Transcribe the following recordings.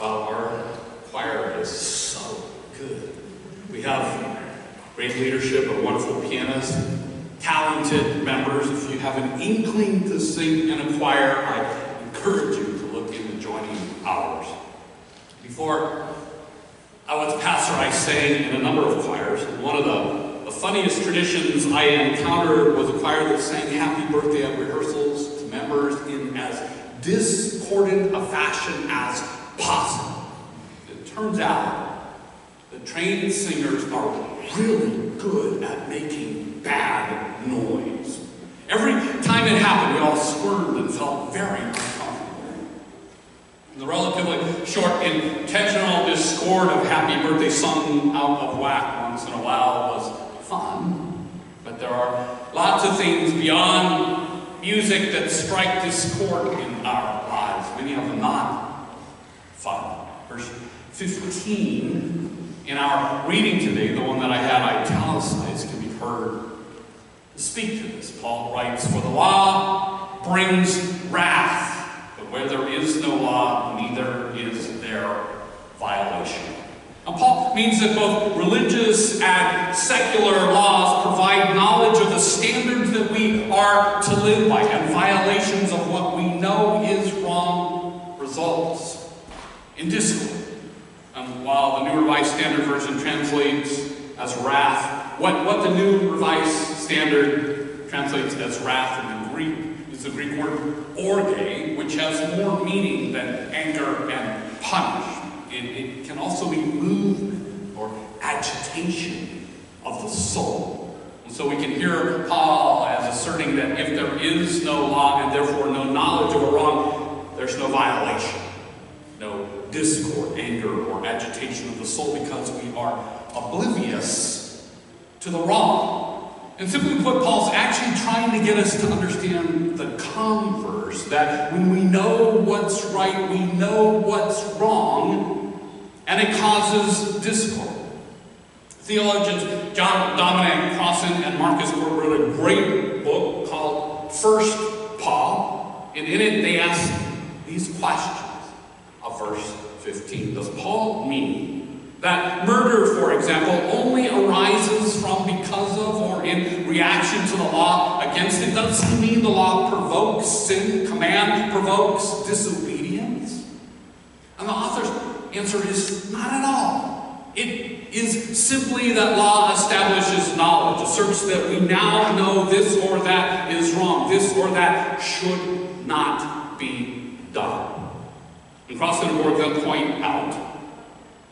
Our choir is so good. We have great leadership, a wonderful pianist, talented members. If you have an inkling to sing in a choir, I encourage you to look into joining ours. Before I was pastor, I sang in a number of choirs. One of the, the funniest traditions I encountered was a choir that sang happy birthday at rehearsals to members in as discordant a fashion as possible. It turns out that trained singers are really good at making bad noise. Every time it happened, we all squirmed and felt very uncomfortable. The relatively short intentional discord of happy birthday sung out of whack once in a while was fun, but there are lots of things beyond music that strike discord in our lives, many of them not fun. Verse 15 in our reading today, the one that I had italicized, can be heard speak to this. Paul writes, For the law brings wrath, but where there is no law, neither is there violation. Now, Paul means that both religious and secular laws provide knowledge of the standards that we are to live by, and violations of what we know is wrong results in discord. And while the New Revised Standard Version translates as wrath, what, what the New Revised Standard translates as wrath in the Greek is the Greek word orge, which has more meaning than anger and punish. It, it can also be movement or agitation of the soul. And so we can hear Paul as asserting that if there is no law and therefore no knowledge of a wrong, there's no violation, no discord, anger, or agitation of the soul because we are oblivious to the wrong. And simply put, Paul's actually trying to get us to understand the converse that when we know what's right, we know what's wrong, and it causes discord. Theologians John Dominic Crossan and Marcus Borg wrote a great book called First Paul, and in it they ask these questions of verse 15. Does Paul mean that murder, for example, only arises from because of or in reaction to the law against it? Does he mean the law provokes sin, command provokes disobedience? And the author's answer is not at all. It is simply that law establishes knowledge, asserts that we now know this or that is wrong, this or that should not be done. And Crossan and Borg then point out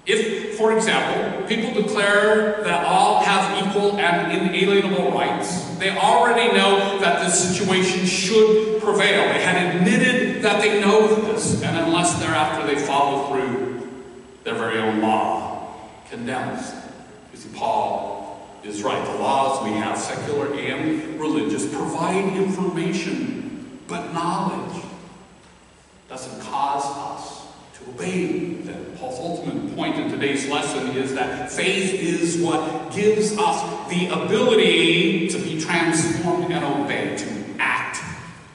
if, for example, people declare that all have equal and inalienable rights, they already know that this situation should prevail. They had admitted that they know this, and unless thereafter they follow through, their very own law condemns them. You see, Paul is right. The laws we have, secular and religious, provide information, but knowledge doesn't cause us to obey them. Paul's ultimate point in today's lesson is that faith is what gives us the ability to be transformed and obey, to act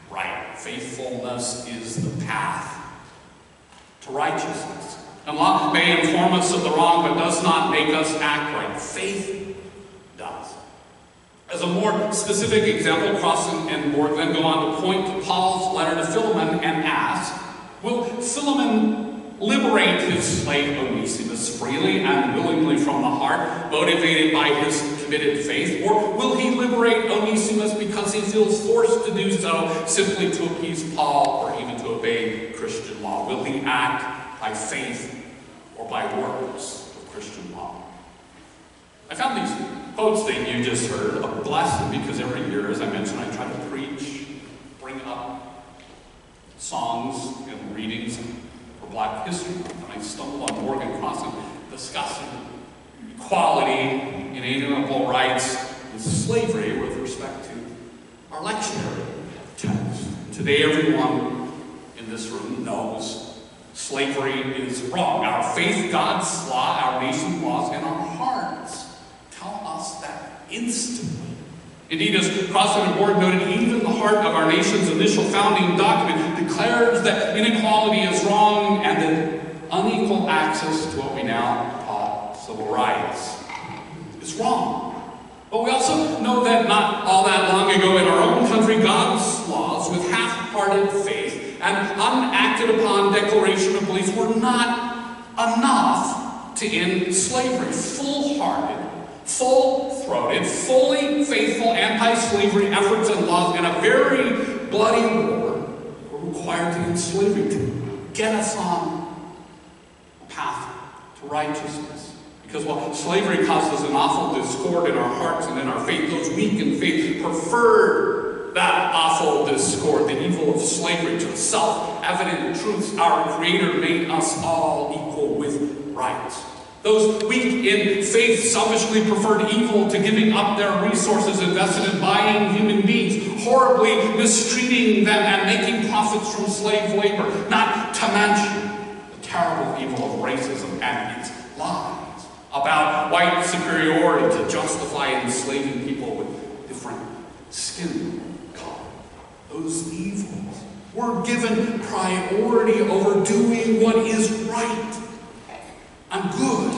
right. Faithfulness is the path to righteousness. And law may inform us of the wrong, but does not make us act right. Faith does. As a more specific example, Crossan and Borg then go on to point to Paul's letter to Philemon and ask, Will Philemon liberate his slave Onesimus freely and willingly from the heart, motivated by his committed faith? Or will he liberate Onesimus because he feels forced to do so simply to appease Paul or even to obey Christian law? Will he act by faith or by works of Christian law? I found these quotes that you just heard a blessing because every year, as I mentioned, I try to preach, bring up songs and readings for Black History and I stumbled on Borg and Crossan discussing equality, inalienable rights, and slavery with respect to our lectionary text. Today, everyone in this room knows slavery is wrong. Our faith, God's law, our nation's laws, and our hearts tell us that instantly. Indeed, as Crossan and Borg noted, even the heart of our nation's initial founding document declares that inequality is wrong and that unequal access to what we now call civil rights is wrong. But we also know that not all that long ago in our own country, God's laws with half-hearted faith and unacted upon declaration of beliefs were not enough to end slavery. Full-hearted, full-throated, fully faithful anti-slavery efforts and laws in a very bloody war required to end slavery, to get us on a path to righteousness. Because while slavery causes an awful discord in our hearts and in our faith, those weak in faith preferred that awful discord, the evil of slavery, to the self-evident truths our Creator made us all equal with rights. Those weak in faith selfishly preferred evil to giving up their resources invested in buying human beings, horribly mistreating them and making profits from slave labor, not to mention the terrible evil of racism and its lies about white superiority to justify enslaving people with different skin color. Those evils were given priority over doing what is right and good.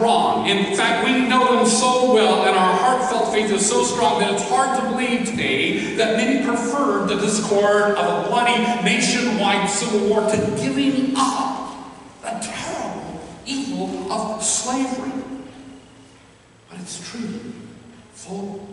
Wrong. In fact, we know them so well, and our heartfelt faith is so strong that it's hard to believe today that many preferred the discord of a bloody nationwide civil war to giving up the terrible evil of slavery. But it's true. Full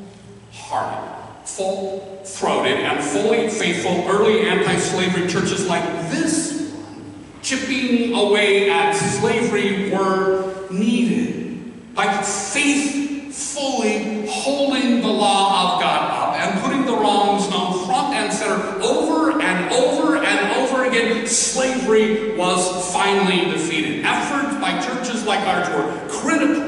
hearted, full throated, and fully faithful early anti slavery churches like this one, chipping away at slavery were needed. By faithfully holding the law of God up and putting the wrongs on front and center over and over and over again, slavery was finally defeated. Efforts by churches like ours were critical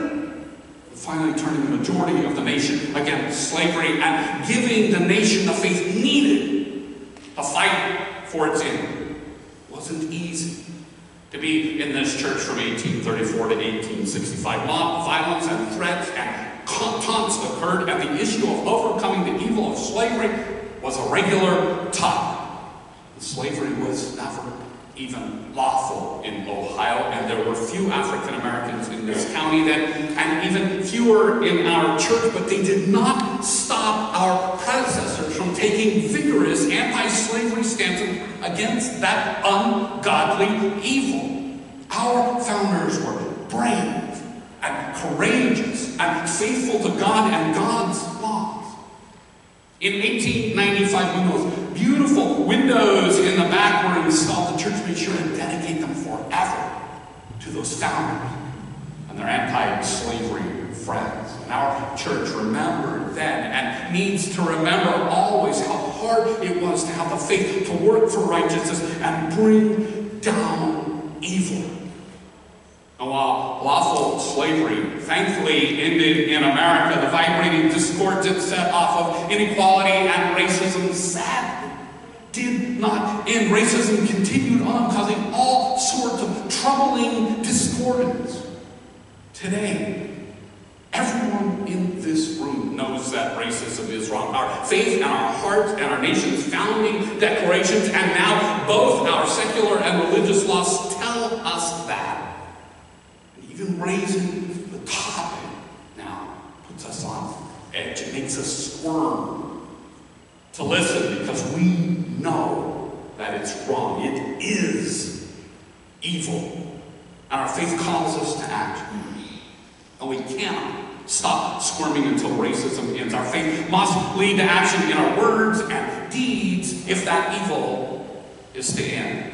finally turning the majority of the nation against slavery and giving the nation the faith needed to fight for its end. Wasn't easy to be in this church from 1834 to 1865. Mob violence and threats and taunts occurred, and the issue of overcoming the evil of slavery was a regular topic. Slavery was never even lawful in Ohio, and there were few African Americans in this county then, and even fewer in our church, but they did not stop our taking vigorous anti-slavery stances against that ungodly evil. Our founders were brave and courageous and faithful to God and God's laws. In 1895, when those beautiful windows in the back were installed, the church made sure to dedicate them forever to those founders and their anti-slavery friends. And our church remembered then and needs to remember always how hard it was to have the faith to work for righteousness and bring down evil. And while lawful slavery thankfully ended in America, the vibrating discords it set off of inequality and racism sadly did not end. Racism continued on, causing all sorts of troubling discordance. Today, everyone in this room knows that racism is wrong. Our faith and our hearts and our nation's founding declarations, and now both our secular and religious laws tell us that. And even raising the topic now puts us on edge. It makes us squirm to listen because we know that it's wrong. It is evil. And our faith calls us to act. And we cannot stop squirming until racism ends. Our faith must lead to action in our words and deeds if that evil is to end.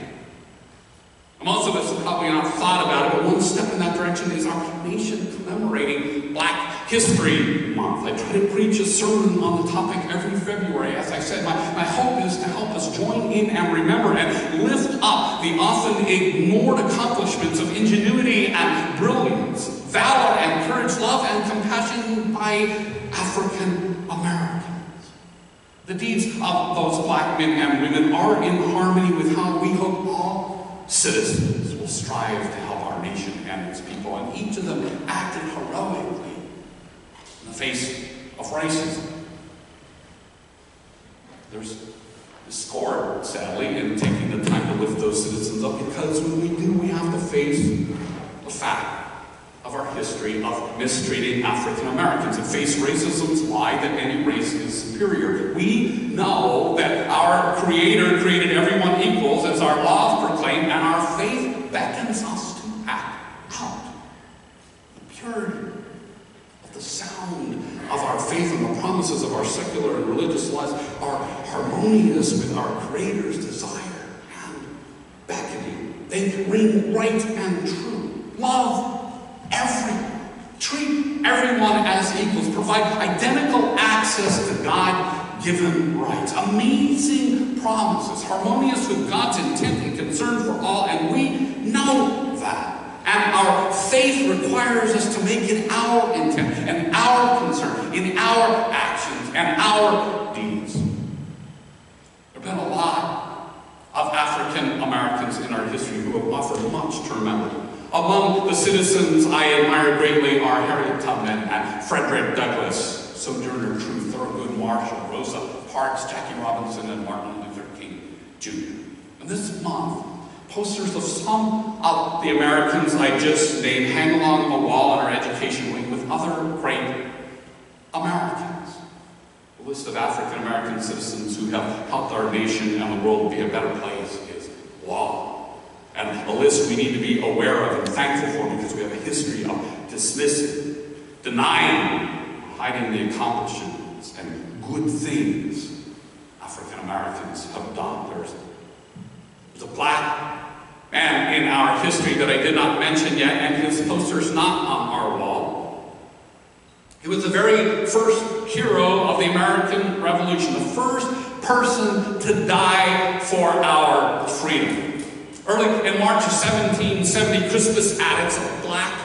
Most of us have probably not thought about it, but one step in that direction is our nation commemorating Black History Month. I try to preach a sermon on the topic every February. As I said, my, my hope is to help us join in and remember and lift up the often ignored accomplishments of ingenuity and brilliance, valor and courage, love and compassion by African Americans. The deeds of those black men and women are in harmony with how we hope all citizens will strive to help our nation and its people, and each of them acted heroically in the face of racism. There's scored, sadly, in taking the time to lift those citizens up because when we do, we have to face the fact history of mistreating African Americans and face racism's lie that any race is superior. We know that our Creator created everyone equals as our laws proclaim, and our faith beckons us to act out. The purity of the sound of our faith and the promises of our secular and religious lives are harmonious with our Creator's desire and beckoning. They ring right and true. Love everyone. Treat everyone as equals. Provide identical access to God given rights. Amazing promises, harmonious with God's intent and concern for all, and we know that. And our faith requires us to make it our intent and our concern in our actions and our deeds. There have been a lot of African Americans in our history who have offered much to remember. Among the citizens I admire greatly are Harriet Tubman and Frederick Douglass, Sojourner Truth, Thurgood Marshall, Rosa Parks, Jackie Robinson, and Martin Luther King Jr. And this month, posters of some of the Americans I just named hang along the wall in our education wing with other great Americans. A list of African American citizens who have helped our nation and the world be a better place list we need to be aware of and thankful for because we have a history of dismissing, denying, hiding the accomplishments and good things African Americans have done. There's, there's a black man in our history that I did not mention yet, and his poster's not on our wall. He was the very first hero of the American Revolution, the first person to die for our freedom. Early in March of 1770, Crispus Attucks, a black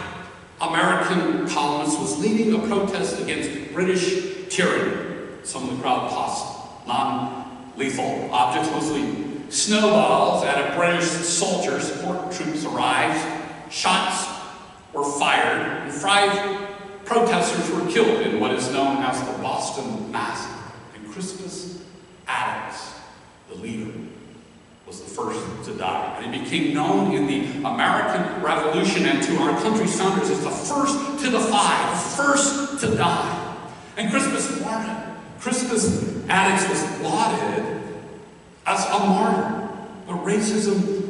American colonist, was leading a protest against British tyranny. Some of the crowd tossed non-lethal objects, mostly snowballs, at a British soldier. Support troops arrived. Shots were fired, and five protesters were killed in what is known as the Boston Massacre. And Crispus Attucks, the leader, was the first he became known in the American Revolution and to our country's founders as the first to defy, the first to die. And Crispus martyr. Crispus Attucks was lauded as a martyr. But racism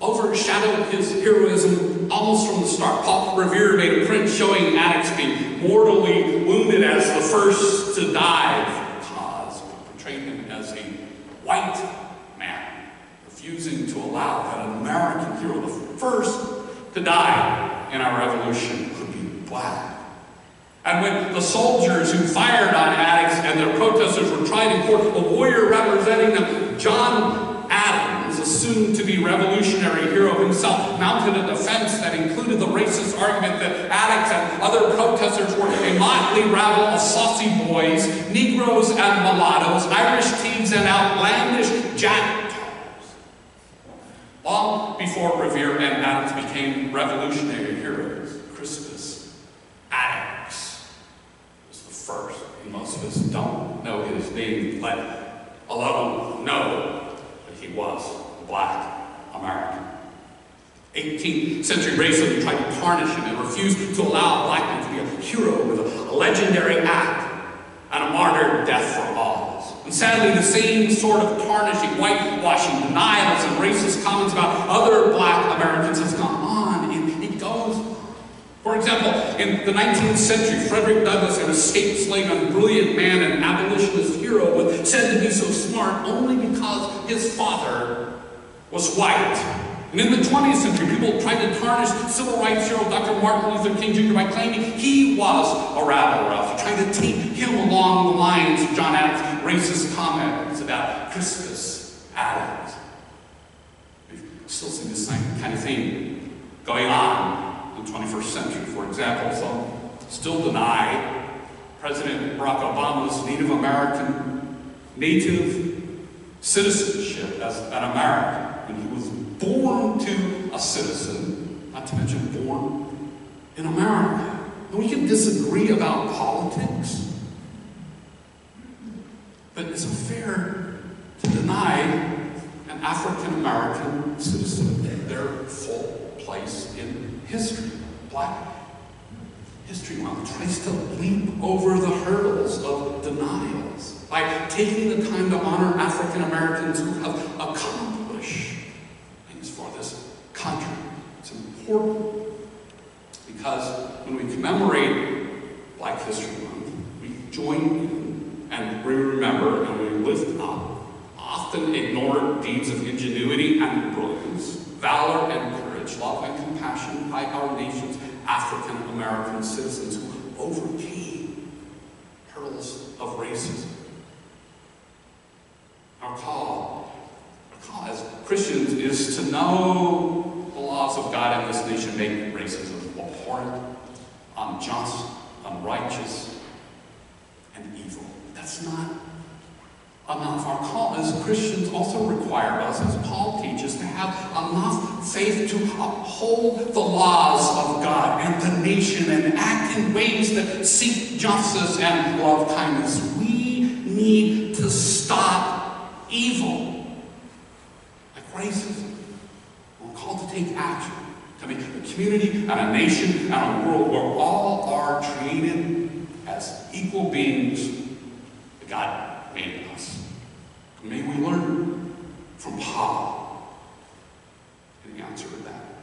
overshadowed his heroism almost from the start. Paul Revere made a print showing Attucks being mortally wounded as the first to die because portrayed him as a white refusing to allow that an American hero, the first to die in our revolution, could be black. And when the soldiers who fired on Attucks and their protesters were tried in court, a lawyer representing them, John Adams, assumed to be revolutionary hero himself, mounted a defense that included the racist argument that Attucks and other protesters were a motley rabble of saucy boys, Negroes and mulattoes, Irish thieves and outlandish jack before Revere and Adams became revolutionary heroes, Crispus Attucks was the first. And most of us don't know his name, let alone know that he was a black American. 18th century racism tried to tarnish him and refused to allow black men to be a hero with a legendary act and a martyr death for all. And sadly, the same sort of tarnishing, whitewashing, denials, and racist in the 19th century, Frederick Douglass, an escaped slave and brilliant man and abolitionist hero, was said to be so smart only because his father was white. And in the 20th century, people tried to tarnish civil rights hero Dr. Martin Luther King Jr. by claiming he was a rabble rouser, trying to take him along the lines of John Adams' racist comments about Crispus Attucks. We still see this kind of thing going on the 21st century. For example, some still deny President Barack Obama's Native American, native citizenship as an American when he was born to a citizen, not to mention born in America. And we can disagree about politics, but it's it fair to deny an African American citizen their full history. Black History Month tries to leap over the hurdles of denials by taking the time to honor African Americans who have accomplished things for this country. It's important because when we commemorate Black History Month, we join in and we remember and we lift up often ignored deeds of ingenuity and brilliance, valor and love and compassion by our nation's African American citizens who overcame hurdles of racism. Our call, our call as Christians is to know the laws of God in this nation make racism abhorrent, unjust, unrighteous, and evil. That's not enough. Our call as Christians also require us, as Paul teaches, to have enough faith to uphold the laws of God and the nation and act in ways that seek justice and love kindness. We need to stop evil, like racism. We're called to take action to make a community and a nation and a world where all are treated as equal beings that God made us. May we learn from Paul the answer to that.